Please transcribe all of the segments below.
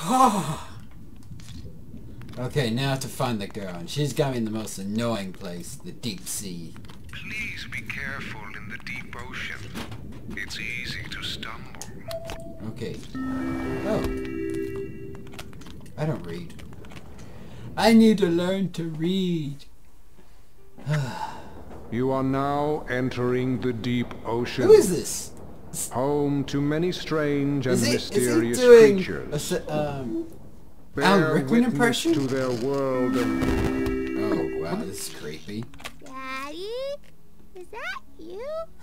okay, now to find the girl. And she's got me in the most annoying place, the deep sea. Please be careful in the deep ocean. It's easy to stumble. Okay. Oh. I don't read. I need to learn to read. You are now entering the deep ocean. Who is this? Home to many strange and Is he, is mysterious he doing creatures. a, um, Bear Alan Rickman witness impression? to their world of... oh wow, this is creepy. Daddy? Is that you?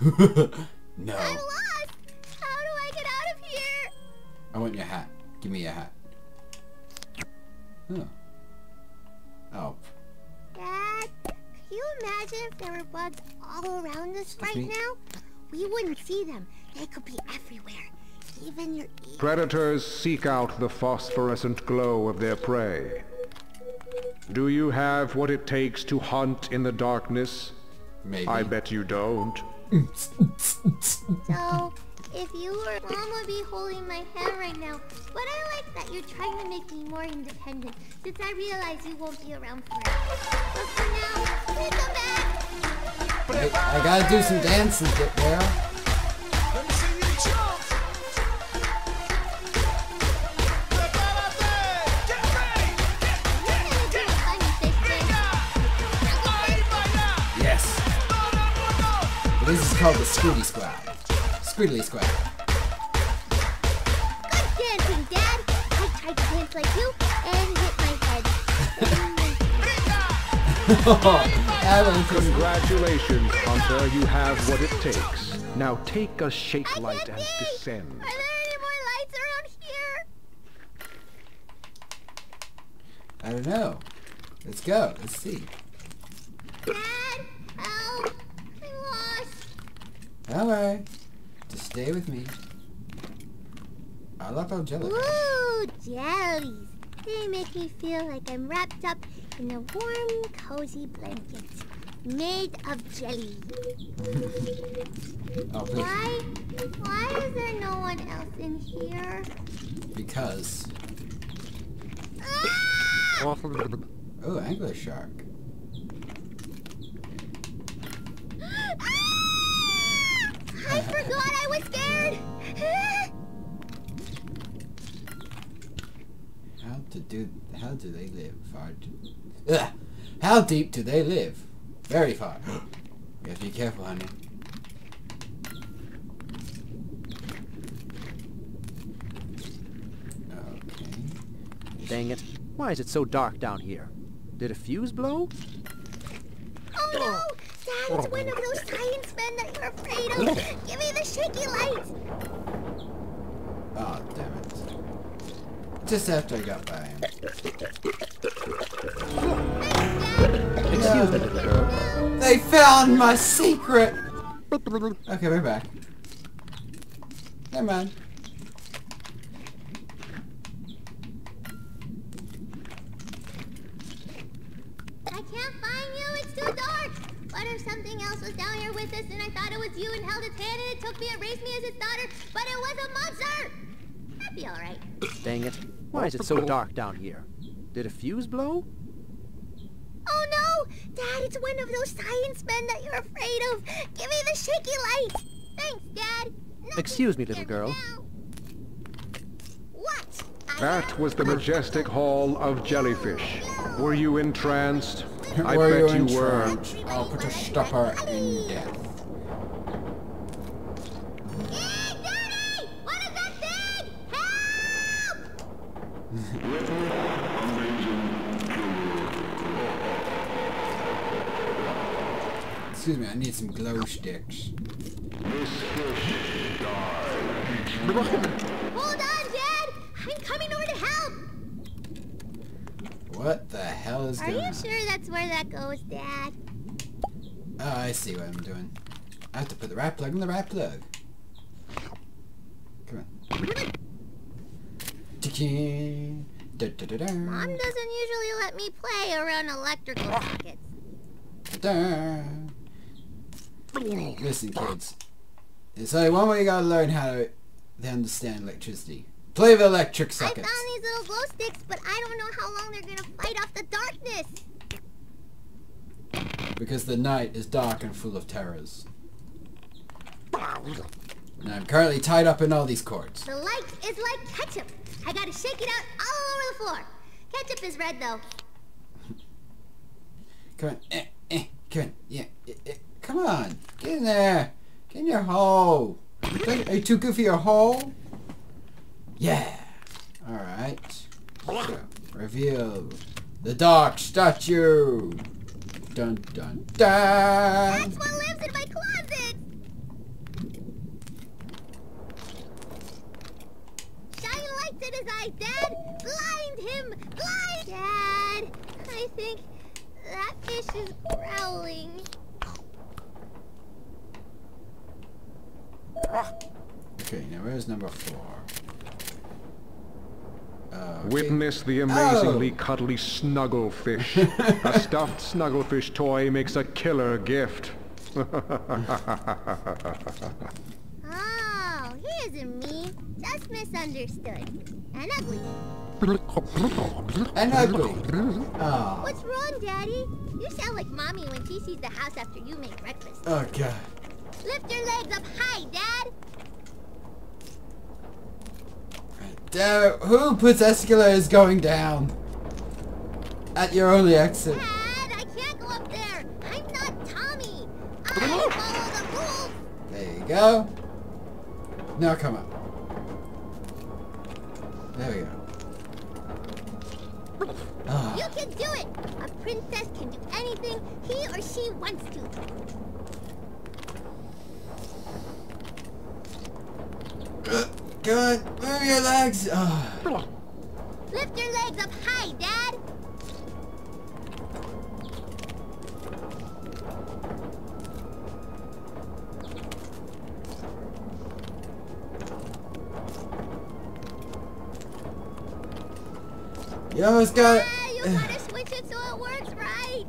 no. I'm lost! How do I get out of here? I want your hat. Give me your hat. Oh. Oh. Dad, can you imagine if there were bugs all around us right now? We wouldn't see them. They could be everywhere. Even your ears. Predators seek out the phosphorescent glow of their prey. Do you have what it takes to hunt in the darkness? Maybe. I bet you don't. So, if you were mom would be holding my hand right now. But I like that you're trying to make me more independent, since I realize you won't be around forever. But for now, please come back. I, I gotta do some dancing, get there. Called the Scooty Squad. Squiddly Squad. Good dancing, Dad. I tried to dance like you and hit my head. Alan Congratulations, Hunter. You have what it takes. Now take a shake I light and see. descend. Are there any more lights around here? I don't know. Let's go. Let's see. Dad, help! I'm lost. Alright. Just stay with me. I love how jelly. Ooh, jellies. They make me feel like I'm wrapped up in a warm, cozy blanket made of jelly. Oh. Why? Why is there no one else in here? Because. Ah! Oh, angler shark. Do? How do they live? Far. To, Ugh. How deep do they live? Very far. you have to be careful, honey. Okay. Dang it. Why is it so dark down here? Did a fuse blow? Oh no! Dad, it's one of those science men that you're afraid of. Give me the shaky light. Oh, damn it. Just after I got by him. Excuse me, little. They found my secret! Okay, we're back. Never mind. I can't find you. It's too dark. What if something else was down here with us and I thought it was you and held its hand and it took me and raised me as its daughter, but it was a monster? That'd be alright. Dang it. Why is it so dark down here? Did a fuse blow? Oh no! Dad, it's one of those science men that you're afraid of. Give me the shaky light. Thanks, Dad. Nothing Excuse me, little girl. now. What? I That was the majestic hall of jellyfish. Were you entranced? I Were bet you you were. entranced? I'll put a stopper in death. Excuse me, I need some glow sticks. Hold on, Dad! I'm coming over to help! What the hell is Are going you sure that's where that goes, Dad? Oh, I see what I'm doing. I have to put the right plug in the right plug. Come on. Mom doesn't usually let me play around electrical sockets. Listen, kids. There's only one way you gotta learn how to, understand electricity. Play the electric sockets. I found these little glow sticks, but I don't know how long they're gonna fight off the darkness. Because the night is dark and full of terrors. And I'm currently tied up in all these cords. The light is like ketchup. I gotta shake it out all over the floor. Ketchup is red though. Come on. Eh, eh, come on. Yeah. eh, eh, come on. Get in there. Get in your hole. Are you too good for your hole? Yeah. Alright. So, reveal the dark statue. Dun dun dun. That's what lives in my closet. Shine lights in his eyes, Dad. Blind him. Blind. Dad, I think that fish is growling. Okay, now where's number four? Uh, okay. Witness the amazingly Oh. cuddly Snugglefish. a stuffed Snugglefish toy makes a killer gift. Isn't me. Just misunderstood. And ugly. And ugly. Oh. What's wrong, Daddy? You sound like Mommy when she sees the house after you make breakfast. Oh god. Lift your legs up high, Dad. Who puts escalators going down? At your only exit. Dad, I can't go up there. I'm not Tommy. I follow the rules. There you go. Now come up. There we go. Ah, You can do it. A princess can do anything he or she wants to. On, move your legs. Ah. Lift your legs up high, Dad. You almost got it. You gotta switch it so it works right.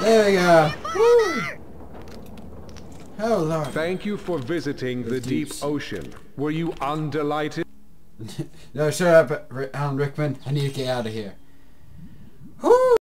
There we go. Woo. Oh lord. Thank you for visiting the deep deeps. ocean. Were you undelighted? no, shut up, Alan um, Rickman. I need to get out of here. Whew.